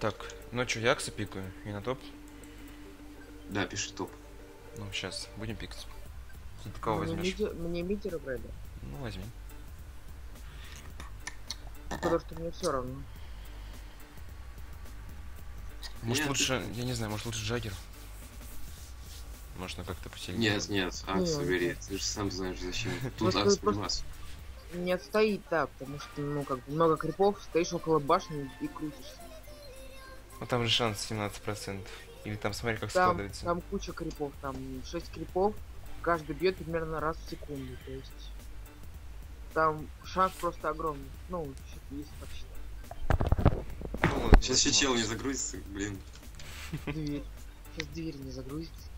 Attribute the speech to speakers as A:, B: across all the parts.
A: Так, ну что, я аксы пикаю и на топ.
B: Да, пиши топ.
A: Ну, сейчас, будем пикать. Ты кого
C: Мне
A: возьмешь?
C: миди- Мне мидера брали.
A: Ну, возьми.
C: Потому что мне все равно.
A: Может
B: Нет,
A: лучше, я не знаю, может лучше Джаггер? Можно как-то посильнее.
B: Нет, нет, акцию
C: Не,
B: бери.
C: нет.
B: Ты же сам знаешь зачем. Тут акцию
C: просто-. Не отстоит так, потому что, ну, как бы много крипов, стоишь около башни и крутишься.
A: Ну там же шанс 17%. Или там смотри, как
C: Там,
A: складывается.
C: там куча крипов, там 6 крипов, каждый бьет примерно раз в секунду, то есть там шанс просто огромный. Ну, есть почти.
A: Ну,
B: Сейчас еще чел не загрузится, блин.
C: Дверь. Сейчас дверь не загрузится.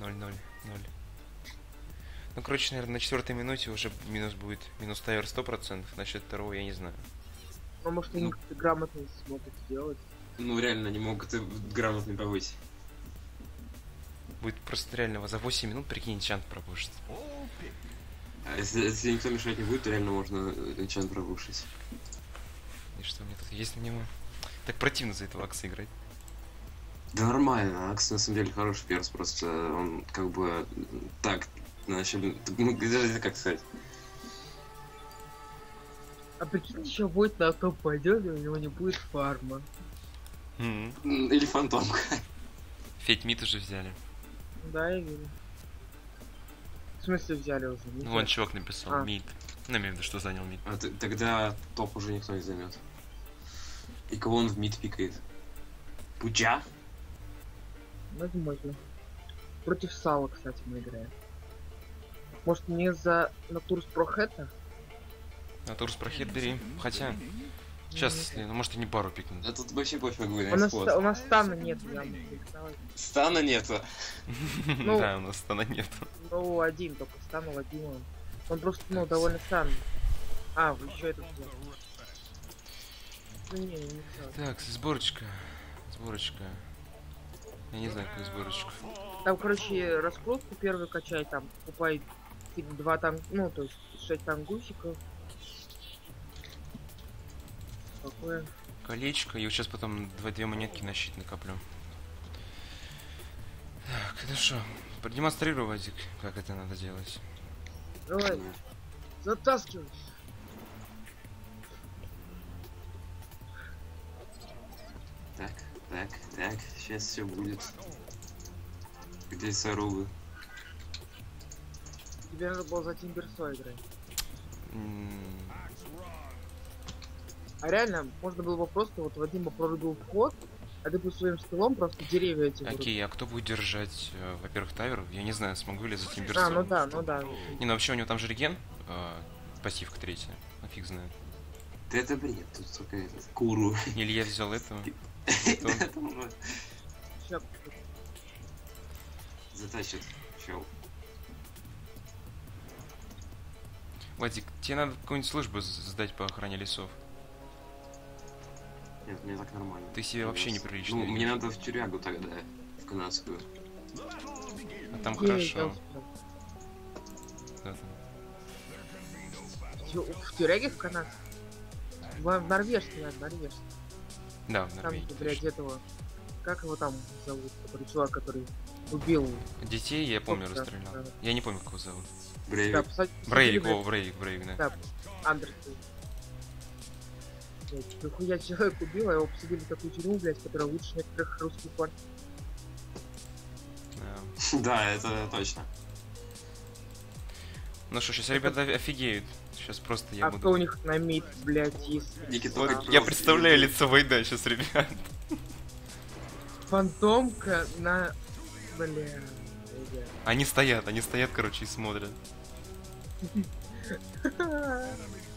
A: 0-0, 0. Ну, короче, наверное, на четвертой минуте уже минус будет. Минус тавер 100%, насчет второго я не знаю.
C: Ну, может, они как-то грамотно смогут сделать.
B: Ну реально не могут и грамотно повысить.
A: Будет просто реально за 8 минут, прикинь, чант пропушит.
B: А если, если никто мешать не будет, то реально можно энчант пробушить.
A: И что у меня тут есть на него? Так противно за этого акса играть.
B: Да нормально, Акс на самом деле хороший перс, просто он как бы так, начал, ну, даже как сказать.
C: А прикинь, еще будет на топ пойдет, и у него не будет фарма.
B: Или фантомка.
A: Федь мид уже взяли.
C: Да, я верю. В смысле взяли уже? Не
A: Ну, вон чувак написал,
C: А.
A: мид. Ну, имею в виду, что занял мид.
B: А тогда топ уже никто не займет. И кого он в мид пикает? Пуча?
C: Возможно. Против Сала, кстати, мы играем. Может мне за Натурс Прохета?
A: А Турс прохит бери. Хотя, сейчас, ну, может и не пару пикнуть.
B: Да тут вообще пофигу
C: У
B: на
C: нас, у нас стана нет.
B: Стана нету.
C: Ну-
A: Да, у нас стана нет.
C: Ну, один, только стану Вадима. Он просто, ну, довольно странный. А, еще этот взял. Ну, не.
A: Так, сборочка. Сборочка. Я не знаю, какая сборочка.
C: Там, короче, раскрутку первую качай, там, покупай типа, два там, ну, то есть шесть тангусиков. Такое.
A: Колечко, и вот сейчас потом два, две монетки на щит накоплю. Так, что, продемонстрируй, Вадик, как это надо делать.
C: Давай, затаскивай.
B: Так, так, так, сейчас все будет. Где сорубы?
C: Тебе надо было за Тимберсо играть.
A: М,
C: А реально, можно было бы просто вот Вадима прорубил вход, а ты бы своим скиллом просто деревья эти.
A: Окей, а кто будет держать, э, во-первых, Тавер? Я не знаю, смогу ли за
C: А,
A: Тимберсом.
C: ну да, ну да.
A: Не, ну вообще у него там же реген, э, пассивка третья. Ну фиг знает.
B: Да это бред, тут только этот, куру.
A: Или я взял этого.
B: Затащит, чел.
A: Вадик, тебе надо какую-нибудь службу сдать по охране лесов.
B: Нет, мне так нормально.
A: Ты себе вообще неприлично
B: Ну, мне надо в тюрягу тогда, в канадскую.
A: А там хорошо. Да, там.
C: В тюряге в Канад? В, в Норвежске, надо, Норвежске.
A: Да, в
C: Там,
A: Норвегии.
C: где, блядь, этого... Как его там зовут? Который чувак, который убил...
A: Детей я помню расстрелял.
C: да.
A: Я не помню, как его зовут.
C: Да,
B: Брейвик.
A: Брейвик, о, Брейвик, Брейвик, да.
C: Да, Андерсон. Блядь, нихуя человек убил, а его посадили в такую тюрьму, блядь, которая лучше некоторых русских пар.
A: Да.
B: Да, это точно.
A: Ну что, сейчас ребята офигеют. Сейчас просто я
C: а
A: буду...
C: кто у них на мид, блядь, есть?
A: Вот
B: ты
A: я представляю лицо Вайда сейчас, ребят.
C: Фантомка на... Бля... бля.
A: Они стоят, они стоят, короче, и смотрят.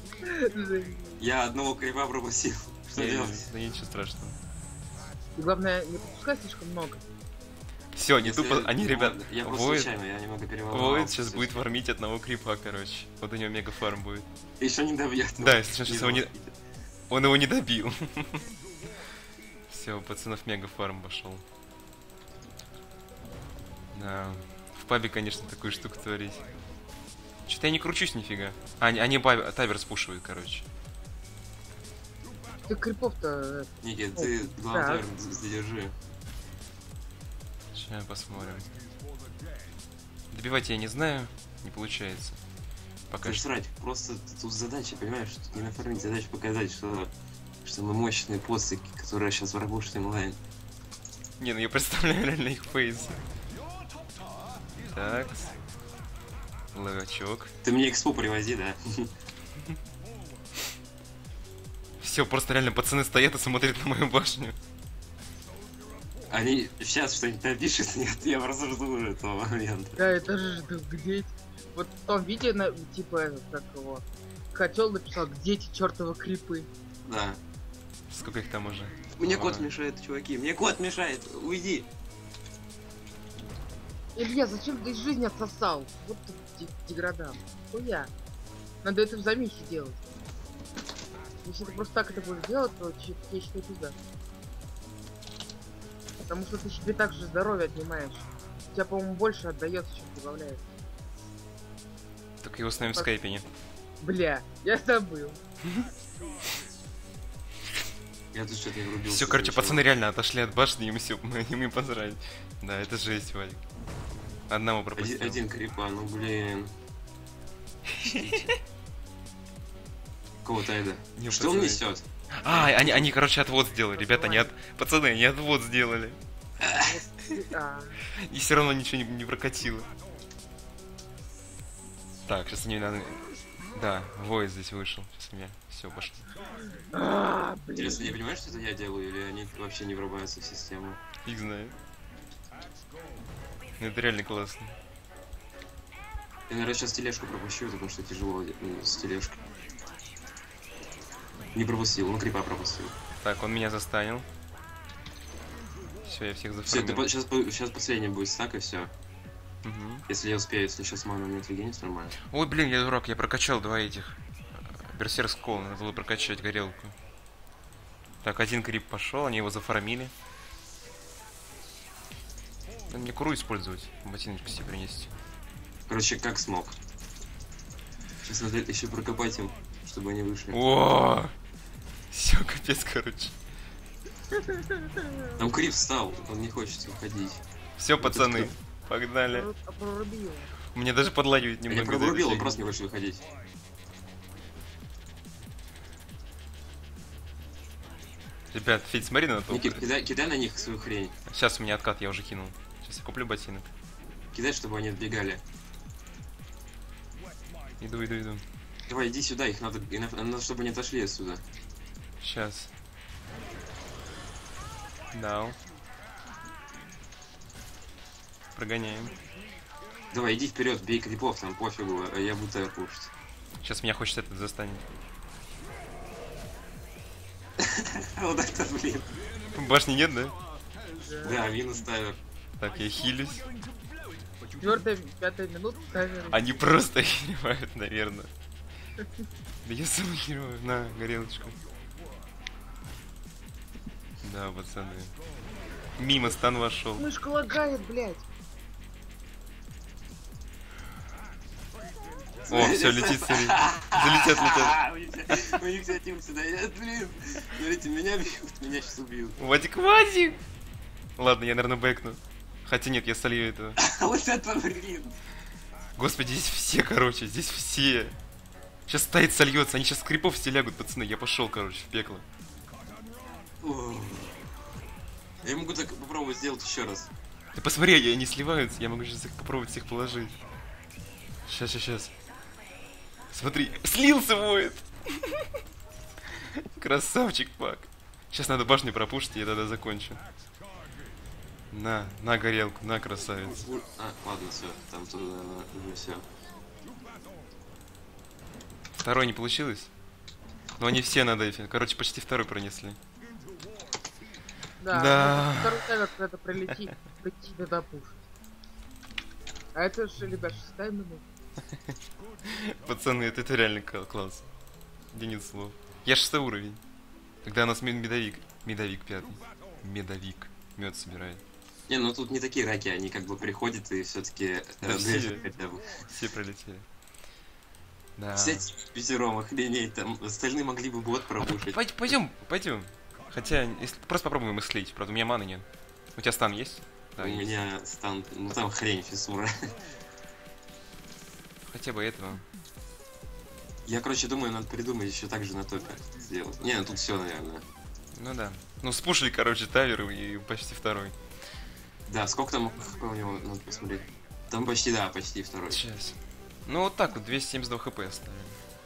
B: Я одного крипа пропустил. Что делать?
A: Да ничего страшного.
C: И главное, не пропускай слишком много.
A: Все, они
B: Если-
A: тупо, они, ребят,
B: Я просто
A: Войд. Войд сейчас будет фармить одного крипа, короче. Вот у него мега фарм будет.
B: Еще не добьет.
A: Да, если честно, сейчас его не-. Он его не добил. Все, пацанов мега фарм пошел. Да. В пабе, конечно, такую штуку творить. Что-то я не кручусь нифига. А, Они, они бай- тавер спушивают, короче.
C: ты крипов-то... э,
B: Никит, ты главный задержи.
A: Сейчас посмотрим. Добивать я не знаю, не получается. Пока
B: Ты
A: что.
B: срать, просто тут задача, понимаешь, тут не нафармить задача показать, что, что мы мощные посты, которые сейчас работают онлайн.
A: Не, ну я представляю реально их фейс. Так. Логачок.
B: Ты мне экспо привози, да?
A: Все, просто реально пацаны стоят и смотрят на мою башню.
B: Они сейчас что-нибудь напишут, нет, я просто жду этого момента.
C: Да, это же жду, где Вот в том видео, на, типа, этот, как его... Котел написал, где эти чертовы крипы.
B: Да.
A: Сколько их там уже?
B: Мне
A: А.
B: кот мешает, чуваки, мне кот мешает, уйди.
C: Илья, зачем ты из жизни отсосал? Вот ты де- деградант. Хуя. Надо это в замехе делать. Если ты просто так это будешь делать, то че- тебе считай пизда. Потому что ты себе также здоровье отнимаешь. У тебя, по-моему, больше отдается, чем прибавляет.
A: Только его с нами в скайпе не.
C: Бля, я забыл.
B: Я тут что-то не врубился.
A: Все, короче, пацаны реально отошли от башни, им все, мы им им позрали. Да, это жесть, Валик. Одного пропустил.
B: Один, один крипа, ну блин. Кого Тайда?
A: Не
B: Что он несет?
A: А, они, они, короче, отвод сделали. Ребята, они от... Пацаны, они отвод сделали. И все равно ничего не, не прокатило. Так, сейчас мне надо... Да, Вой здесь вышел. Сейчас меня... Все, пошло.
C: а.
B: Интересно, не понимаешь, что это я делаю, или они вообще не врубаются в систему?
A: Фиг знает. Ну это реально классно.
B: Я, наверное, сейчас тележку пропущу, потому что тяжело э, с тележкой. Не пропустил, ну крипа пропустил.
A: Так, он меня застанил. Все, я всех
B: Все,
A: зафармил.
B: сейчас, сейчас последний будет стак и все.
A: Мгм.
B: Если я успею, если сейчас мана мне отрегенится нормально.
A: Ой, блин, я дурак, я прокачал два этих. Берсерк Скол, надо было прокачать горелку. Так, один крип пошел, они его зафармили. Надо мне куру использовать, ботиночку себе принести.
B: Короче, как смог. Сейчас надо еще прокопать им, чтобы они вышли.
A: О, все, капец, короче.
B: Там крип встал, он не хочет уходить.
A: Все,
B: Вот
A: пацаны,
B: это
A: погнали.
C: Прорубил.
A: Мне даже подлагивает
B: Я не
A: немного.
B: прорубил,
A: да,
B: он просто не хочет выходить.
A: Ребят, Федь, смотри на то.
B: Никит, кидай, кидай на них свою хрень.
A: Сейчас у меня откат, я уже кинул. Сейчас я куплю ботинок.
B: Кидай, чтобы они отбегали.
A: Иду, иду, иду.
B: Давай, иди сюда, их надо, и на- надо, чтобы они отошли отсюда.
A: Сейчас. Дал. Прогоняем.
B: Давай, иди вперед, бей крипов, там пофигу, а я буду пушить.
A: Сейчас меня хочет этот застанет.
B: Вот это, блин.
A: Башни нет, да?
C: Да.
B: Да, минус тайр.
A: Так, я хилюсь.
C: Четвертая, пятая минута.
A: Они просто хиливают, наверное. Да я сам херую. На, горелочку. Да, пацаны. Мимо стан вошел.
C: Мышка лагает, блядь.
A: О, все, летит, смотри. Залетят, летят.
B: У них тим сюда идет, блин. Смотрите, меня бьют, меня сейчас убьют.
A: Вадик, Вадик! Ладно, я, наверное, бэкну. Хотя нет, я солью этого.
B: Вот это, блин.
A: Господи, здесь все, короче, здесь все. Сейчас стоит сольется, они сейчас скрипов все лягут, пацаны. Я пошел, короче, в пекло.
B: Я могу так попробовать сделать еще раз.
A: Ты посмотри, они они сливаются, я могу сейчас их попробовать всех положить. Сейчас, сейчас, сейчас. Смотри, слился воет. Красавчик, Пак. Сейчас надо башню пропушить, и я тогда закончу. На, на горелку, на красавец.
B: А, ладно, все, там туда уже все.
A: Второй не получилось? Но они все на дефе. Короче, почти второй пронесли.
C: Да.
A: Да.
C: ну, Второй таймер, когда прилети, прийти туда пушить. А это же, ребят, шестая минута.
A: Пацаны, это, это реально кла- класс. Где нет слов. Я шестой уровень. Тогда у нас мед- медовик. Медовик пятый. Медовик. Мед собирает.
B: Не, ну тут не такие раки, они как бы приходят и все-таки
A: Да все.
B: хотя бы.
A: Все пролетели. Да.
B: Взять пятером, охренеть, там остальные могли бы бот пробушить.
A: Пойдем, пойдем. Хотя, если просто попробуем их слить, правда, у меня маны нет. У тебя стан есть?
B: У
A: есть.
B: меня стан, ну там хрень фиссура.
A: Хотя бы этого.
B: Я, короче, думаю, надо придумать еще так же на топе сделать. Не, ну тут все, наверное.
A: Ну да. Ну, спушили, короче, тавер и почти второй.
B: Да, сколько там у него, надо посмотреть. Там почти, да, почти второй.
A: Сейчас. Ну, вот так вот, 272 хп оставили.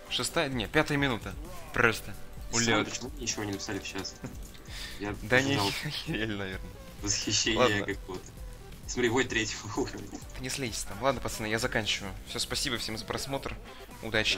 A: Шестая, не, пятая минута. Просто. Улет.
B: Почему ничего не написали сейчас? Я
A: Да не, охерели, наверное.
B: восхищение какого-то. Смотри, вой третьего уровня.
A: Не слейся там. Ладно, пацаны, я заканчиваю. Все, спасибо всем за просмотр. Удачи.